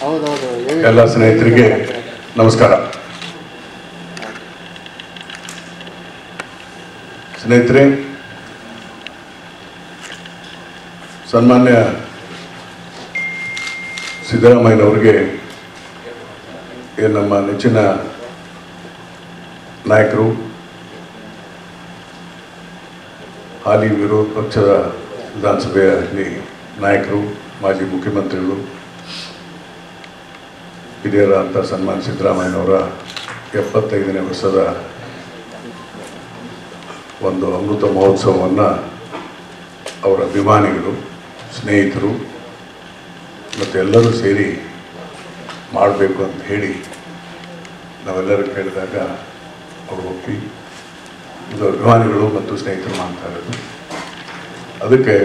ಎಲ್ಲ ಸ್ನೇಹಿತರಿಗೆ ನಮಸ್ಕಾರ. ಸ್ನೇಹಿತರೆ, ಸನ್ಮಾನ್ಯ ಸಿದ್ದರಾಮಯ್ಯನವ್ರಿಗೆ ನಮ್ಮ ನೆಚ್ಚಿನ ನಾಯಕರು, ಹಾಲಿ ವಿರೋಧ ಪಕ್ಷದ ವಿಧಾನಸಭೆಯಲ್ಲಿ ನಾಯಕರು, ಮಾಜಿ ಮುಖ್ಯಮಂತ್ರಿಗಳು ಹಿರಿಯರಾದಂಥ ಸನ್ಮಾನ್ ಸಿದ್ದರಾಮಯ್ಯನವರ ಎಪ್ಪತ್ತೈದನೇ ವರ್ಷದ ಒಂದು ಅಮೃತ ಮಹೋತ್ಸವವನ್ನು ಅವರ ಅಭಿಮಾನಿಗಳು, ಸ್ನೇಹಿತರು ಮತ್ತು ಎಲ್ಲರೂ ಸೇರಿ ಮಾಡಬೇಕು ಅಂತ ಹೇಳಿ ನಾವೆಲ್ಲರೂ ಕೇಳಿದಾಗ ಅವರು ಒಪ್ಪಿ ಇದು ಅಭಿಮಾನಿಗಳು ಮತ್ತು ಸ್ನೇಹಿತರು ಮಾಡ್ತಾ ಇರೋದು. ಅದಕ್ಕೆ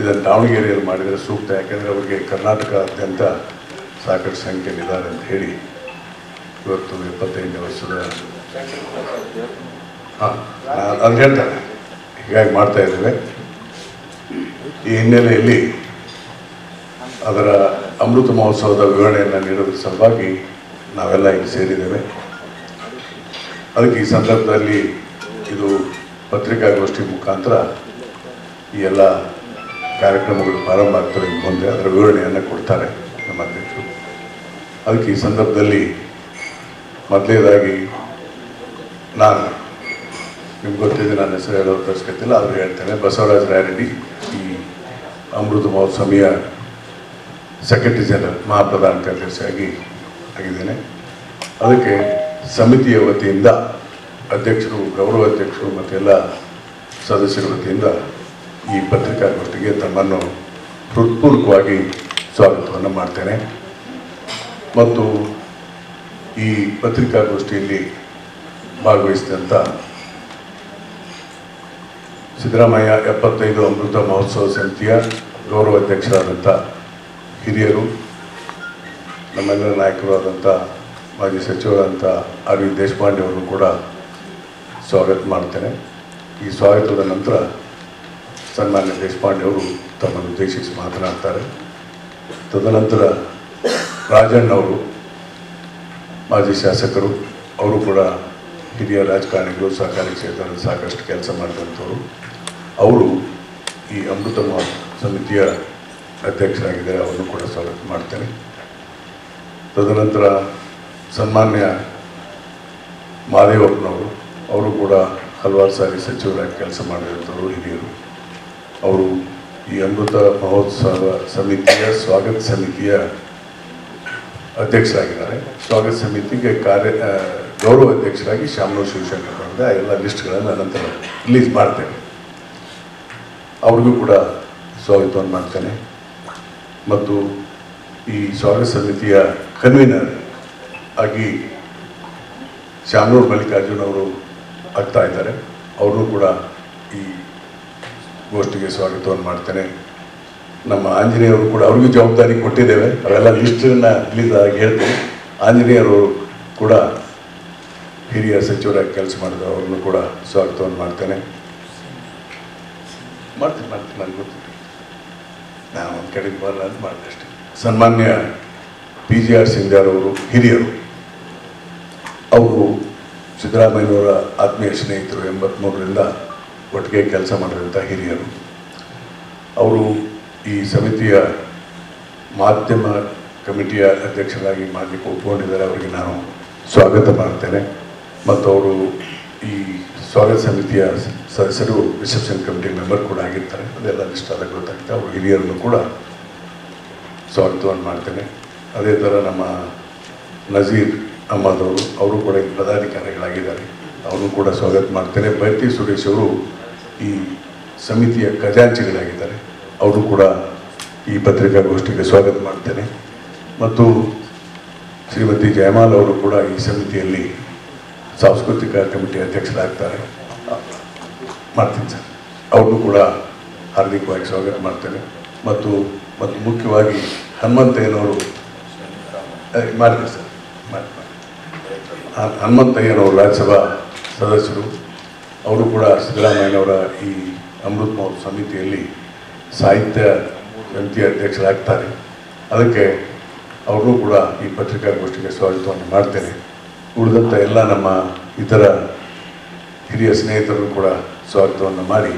ಇದನ್ನು ದಾವಣಗೆರೆಯಲ್ಲಿ ಮಾಡಿದರೆ ಸೂಕ್ತ, ಯಾಕೆಂದರೆ ಅವರಿಗೆ ಕರ್ನಾಟಕದಾದ್ಯಂತ ಸಾಕಷ್ಟು ಸಂಖ್ಯೆಯಲ್ಲಿ ಇದ್ದಾರೆ ಅಂತ ಹೇಳಿ ಇವತ್ತು ಎಪ್ಪತ್ತೈದನೇ ವರ್ಷದ ಹಾಂ, ಅದು ಹೇಳ್ತಾರೆ. ಹೀಗಾಗಿ ಮಾಡ್ತಾ ಇದ್ದೇವೆ. ಈ ಹಿನ್ನೆಲೆಯಲ್ಲಿ ಅದರ ಅಮೃತ ಮಹೋತ್ಸವದ ವಿವರಣೆಯನ್ನು ನೀಡೋದ್ರ ಸಲುವಾಗಿ ನಾವೆಲ್ಲ ಇಲ್ಲಿ ಸೇರಿದ್ದೇವೆ. ಅದಕ್ಕೆ ಈ ಸಂದರ್ಭದಲ್ಲಿ ಇದು ಪತ್ರಿಕಾಗೋಷ್ಠಿ ಮುಖಾಂತರ ಈ ಎಲ್ಲ ಕಾರ್ಯಕ್ರಮಗಳು ಪ್ರಾರಂಭ ಆಗ್ತವೆ ಮುಂದೆ ಅದರ ವಿವರಣೆಯನ್ನು ಕೊಡ್ತಾರೆ ನಮ್ಮ ಅಧ್ಯಕ್ಷರು. ಅದಕ್ಕೆ ಈ ಸಂದರ್ಭದಲ್ಲಿ ಮೊದಲೇದಾಗಿ ನಾನು ನಿಮ್ಗೆ ಗೊತ್ತಿದೆ ನನ್ನ ಹೆಸರು ಹೇಳೋ ಇಲ್ಲ ಆದರೂ ಹೇಳ್ತೇನೆ. ಬಸವರಾಜ ರಾಯರೆಡ್ಡಿ, ಈ ಅಮೃತ ಮಹೋತ್ಸವಿಯ ಸೆಕ್ರೆಟರಿ ಜನರಲ್, ಮಹಾಪ್ರಧಾನ ಕಾರ್ಯದರ್ಶಿಯಾಗಿ ಆಗಿದ್ದೇನೆ. ಅದಕ್ಕೆ ಸಮಿತಿಯ ವತಿಯಿಂದ, ಅಧ್ಯಕ್ಷರು, ಗೌರವ ಅಧ್ಯಕ್ಷರು ಮತ್ತು ಎಲ್ಲ ಸದಸ್ಯರ ವತಿಯಿಂದ ಈ ಪತ್ರಿಕಾಗೋಷ್ಠಿಗೆ ತಮ್ಮನ್ನು ಹೃತ್ಪೂರ್ವಕವಾಗಿ ಸ್ವಾಗತವನ್ನು ಮಾಡ್ತೇನೆ. ಮತ್ತು ಈ ಪತ್ರಿಕಾಗೋಷ್ಠಿಯಲ್ಲಿ ಭಾಗವಹಿಸಿದಂಥ ಸಿದ್ದರಾಮಯ್ಯ ಎಪ್ಪತ್ತೈದು ಅಮೃತ ಮಹೋತ್ಸವ ಸಮಿತಿಯ ಗೌರವ ಅಧ್ಯಕ್ಷರಾದಂಥ ಹಿರಿಯರು, ನಮ್ಮೆಲ್ಲರ ನಾಯಕರು ಆದಂಥ ಮಾಜಿ ಸಚಿವರಾದಂಥ ಆರ್ ದೇಶಪಾಂಡೆ ಅವರನ್ನು ಕೂಡ ಸ್ವಾಗತ ಮಾಡ್ತೇನೆ. ಈ ಸ್ವಾಗತದ ನಂತರ ಸನ್ಮಾನ್ಯ ದೇಶಪಾಂಡೆ ಅವರು ತಮ್ಮನ್ನು ಉದ್ದೇಶಿಸಿ ಮಾತನಾಡ್ತಾರೆ. ತದನಂತರ ರಾಜಣ್ಣ ಅವರು ಮಾಜಿ ಶಾಸಕರು, ಅವರು ಕೂಡ ಹಿರಿಯ ರಾಜಕಾರಣಿಗಳು, ಸಹಕಾರಿ ಕ್ಷೇತ್ರದಲ್ಲಿ ಸಾಕಷ್ಟು ಕೆಲಸ ಮಾಡಿದಂಥವ್ರು. ಅವರು ಈ ಅಮೃತ ಸಮಿತಿಯ ಅಧ್ಯಕ್ಷರಾಗಿದ್ದಾರೆ, ಅವರನ್ನು ಕೂಡ ಸ್ವಾಗತ ಮಾಡ್ತೇನೆ. ತದನಂತರ ಸನ್ಮಾನ್ಯ ಮಾದೇವಪ್ಪನವರು, ಅವರು ಕೂಡ ಹಲವಾರು ಸಾರಿ ಸಚಿವರಾಗಿ ಕೆಲಸ ಮಾಡಿದಂಥವರು, ಹಿರಿಯರು. ಅವರು ಈ ಅಮೃತ ಮಹೋತ್ಸವ ಸಮಿತಿಯ, ಸ್ವಾಗತ ಸಮಿತಿಯ ಅಧ್ಯಕ್ಷರಾಗಿದ್ದಾರೆ. ಸ್ವಾಗತ ಸಮಿತಿಗೆ ಕಾರ್ಯ ಗೌರವ ಅಧ್ಯಕ್ಷರಾಗಿ ಶಾಮನೂರು ಶಿವಶಂಕರ್ ಅವರಿಂದ ಎಲ್ಲ ಲಿಸ್ಟ್ಗಳನ್ನು ನಂತರ ರಿಲೀಸ್ ಮಾಡ್ತೇನೆ. ಅವ್ರಿಗೂ ಕೂಡ ಸ್ವಾಗತವನ್ನು ಮಾಡ್ತೇನೆ. ಮತ್ತು ಈ ಸ್ವಾಗತ ಸಮಿತಿಯ ಕನ್ವೀನರ್ ಆಗಿ ಶಾಮನೂರು ಮಲ್ಲಿಕಾರ್ಜುನ್ ಅವರು ಆಗ್ತಾ ಇದ್ದಾರೆ. ಅವರು ಕೂಡ ಈ ಗೋಷ್ಠಿಗೆ ಸ್ವಾಗತವನ್ನು ಮಾಡ್ತೇನೆ. ನಮ್ಮ ಆಂಜನೇಯರು ಕೂಡ ಅವ್ರಿಗೂ ಜವಾಬ್ದಾರಿ ಕೊಟ್ಟಿದ್ದೇವೆ. ಅವೆಲ್ಲ ಲಿಸ್ಟನ್ನು ರಿಲೀಸ್ ಆಗಿ ಹೇಳ್ತೀನಿ. ಆಂಜನೇಯರು ಕೂಡ ಹಿರಿಯ ಸಚಿವರಾಗಿ ಕೆಲಸ ಮಾಡಿದ ಅವ್ರನ್ನು ಕೂಡ ಸ್ವಾಗತವನ್ನು ಮಾಡ್ತೇನೆ. ಮಾಡ್ತೀನಿ ಮಾಡ್ತೀನಿ ನನಗೆ ಗೊತ್ತಿದೆ ನಾನು ಒಂದು ಕಡೆಗೆ ಬರಲ್ಲ ಅಂತ ಮಾಡಿದೆ ಅಷ್ಟೇ. ಸನ್ಮಾನ್ಯ ಪಿ ಜಿ ಆರ್ ಸಿಂಧ್ಯಾರವರು, ಹಿರಿಯರು, ಅವರು ಸಿದ್ದರಾಮಯ್ಯವರ ಆತ್ಮೀಯ ಸ್ನೇಹಿತರು ಎಂಬತ್ತ್ಮೂರರಿಂದ ಒಟ್ಟಿಗೆ ಕೆಲಸ ಮಾಡಿದಂಥ ಹಿರಿಯರು. ಅವರು ಈ ಸಮಿತಿಯ ಮಾಧ್ಯಮ ಕಮಿಟಿಯ ಅಧ್ಯಕ್ಷರಾಗಿ ಮಾಡಲಿಕ್ಕೆ ಒಪ್ಪಿಕೊಂಡಿದ್ದಾರೆ ಅವರಿಗೆ ನಾನು ಸ್ವಾಗತ ಮಾಡ್ತೇನೆ. ಮತ್ತು ಅವರು ಈ ಸ್ವಾಗತ ಸಮಿತಿಯ ಸದಸ್ಯರು ರಿಸೆಪ್ಷನ್ ಕಮಿಟಿ ಮೆಂಬರ್ ಕೂಡ ಆಗಿರ್ತಾರೆ. ಅದೆಲ್ಲ ಆದಾಗ ಗೊತ್ತಾಗ್ತದೆ. ಅವರು ಹಿರಿಯರನ್ನು ಕೂಡ ಸ್ವಾಗತವನ್ನು ಮಾಡ್ತೇನೆ. ಅದೇ ಥರ ನಮ್ಮ ನಜೀರ್ ಅಹಮದ್ ಅವರು ಅವರು ಕೂಡ ಇಲ್ಲಿ ಪದಾಧಿಕಾರಿಗಳಾಗಿದ್ದಾರೆ. ಅವರು ಕೂಡ ಸ್ವಾಗತ ಮಾಡ್ತೇನೆ. ಬೈತಿ ಸುರೇಶ್ ಅವರು ಈ ಸಮಿತಿಯ ಖಜಾಂಚಿಗಳಾಗಿದ್ದಾರೆ. ಅವರು ಕೂಡ ಈ ಪತ್ರಿಕಾಗೋಷ್ಠಿಗೆ ಸ್ವಾಗತ ಮಾಡ್ತೇನೆ. ಮತ್ತು ಶ್ರೀಮತಿ ಜಯಮಾಲ್ ಅವರು ಕೂಡ ಈ ಸಮಿತಿಯಲ್ಲಿ ಸಾಂಸ್ಕೃತಿಕ ಕಮಿಟಿ ಅಧ್ಯಕ್ಷರಾಗ್ತಾರೆ. ಮಾಡ್ತೀನಿ ಸರ್. ಅವ್ರನ್ನೂ ಕೂಡ ಹಾರ್ದಿಕವಾಗಿ ಸ್ವಾಗತ ಮಾಡ್ತೇನೆ. ಮತ್ತು ಮತ್ತು ಮುಖ್ಯವಾಗಿ ಹನುಮಂತಯ್ಯನವರು ಮಾಡ್ತೀನಿ ಸರ್. ಹನುಮಂತಯ್ಯನವರು ರಾಜ್ಯಸಭಾ ಸದಸ್ಯರು. ಅವರು ಕೂಡ ಸಿದ್ದರಾಮಯ್ಯನವರ ಈ ಅಮೃತ್ ಮಹೋತ್ಸವ ಸಮಿತಿಯಲ್ಲಿ ಸಾಹಿತ್ಯ ಸಮಿತಿಯ ಅಧ್ಯಕ್ಷರಾಗ್ತಾರೆ. ಅದಕ್ಕೆ ಅವರು ಕೂಡ ಈ ಪತ್ರಿಕಾಗೋಷ್ಠಿಗೆ ಸ್ವಾಗತವನ್ನು ಮಾಡ್ತೇನೆ. ಉಳಿದಂಥ ಎಲ್ಲ ನಮ್ಮ ಇತರ ಹಿರಿಯ ಸ್ನೇಹಿತರು ಕೂಡ ಸ್ವಾಗತವನ್ನು ಮಾಡಿ